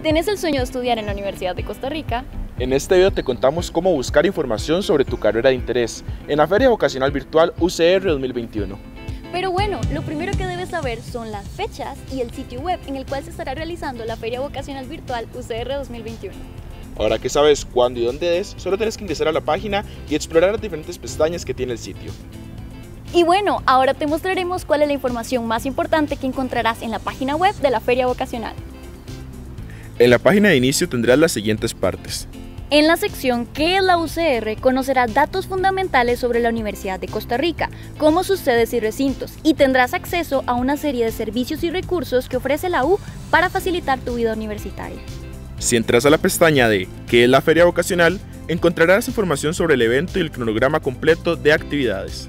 tienes el sueño de estudiar en la Universidad de Costa Rica, en este video te contamos cómo buscar información sobre tu carrera de interés en la Feria Vocacional Virtual UCR 2021. Pero bueno, lo primero que debes saber son las fechas y el sitio web en el cual se estará realizando la Feria Vocacional Virtual UCR 2021. Ahora que sabes cuándo y dónde es, solo tienes que ingresar a la página y explorar las diferentes pestañas que tiene el sitio. Y bueno, ahora te mostraremos cuál es la información más importante que encontrarás en la página web de la Feria Vocacional. En la página de inicio tendrás las siguientes partes. En la sección ¿Qué es la UCR? conocerás datos fundamentales sobre la Universidad de Costa Rica, como sus sedes y recintos, y tendrás acceso a una serie de servicios y recursos que ofrece la U para facilitar tu vida universitaria. Si entras a la pestaña de ¿Qué es la feria vocacional? encontrarás información sobre el evento y el cronograma completo de actividades.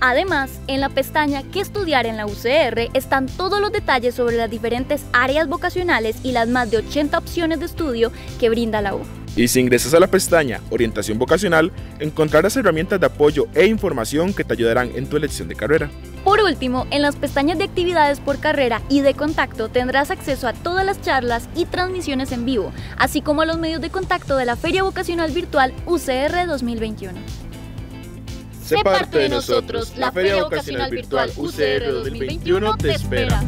Además, en la pestaña ¿Qué estudiar en la UCR? están todos los detalles sobre las diferentes áreas vocacionales y las más de 80 opciones de estudio que brinda la U. Y si ingresas a la pestaña Orientación Vocacional, encontrarás herramientas de apoyo e información que te ayudarán en tu elección de carrera. Por último, en las pestañas de actividades por carrera y de contacto tendrás acceso a todas las charlas y transmisiones en vivo, así como a los medios de contacto de la Feria Vocacional Virtual UCR 2021. Sé parte de nosotros, la Feria Vocacional Virtual UCR 2021 te espera.